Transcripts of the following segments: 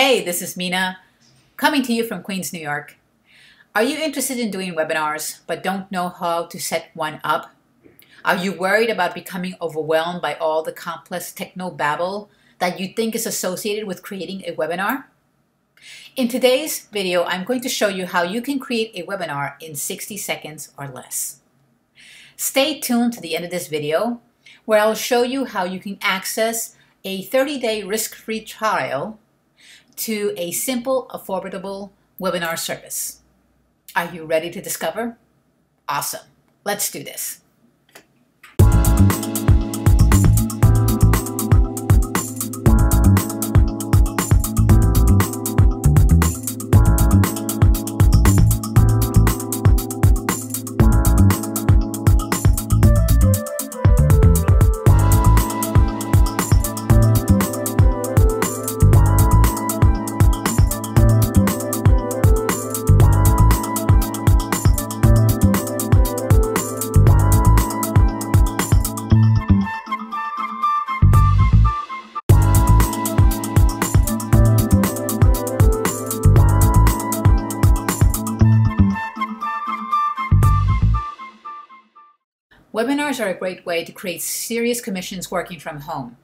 Hey, this is Minna, coming to you from Queens, New York. Are you interested in doing webinars but don't know how to set one up? Are you worried about becoming overwhelmed by all the complex techno babble that you think is associated with creating a webinar? In today's video, I'm going to show you how you can create a webinar in 60 seconds or less. Stay tuned to the end of this video where I'll show you how you can access a 30-day risk-free trial to a simple, affordable webinar service. Are you ready to discover? Awesome. Let's do this. Webinars are a great way to create serious commissions working from home.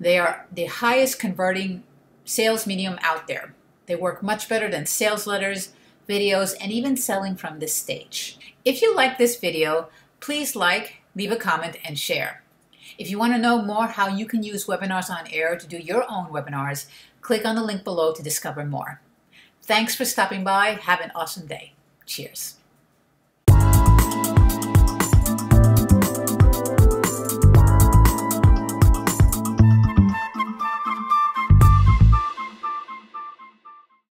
They are the highest converting sales medium out there. They work much better than sales letters, videos, and even selling from this stage. If you like this video, please like, leave a comment, and share. If you want to know more how you can use webinars on air to do your own webinars, click on the link below to discover more. Thanks for stopping by. Have an awesome day. Cheers.